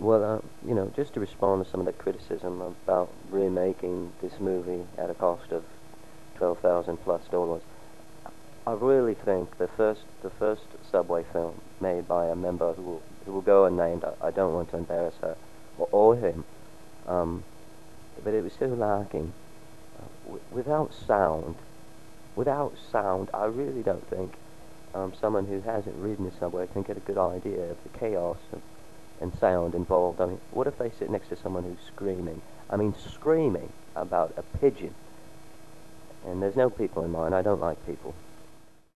Well, uh, you know, just to respond to some of the criticism about remaking this movie at a cost of twelve thousand plus dollars, I really think the first the first subway film made by a member who will, who will go unnamed. I, I don't want to embarrass her or, or him, um, but it was so lacking. Uh, without sound, without sound, I really don't think um, someone who hasn't ridden a subway can get a good idea of the chaos of, and sound involved. I mean, what if they sit next to someone who's screaming? I mean, screaming about a pigeon. And there's no people in mine. I don't like people.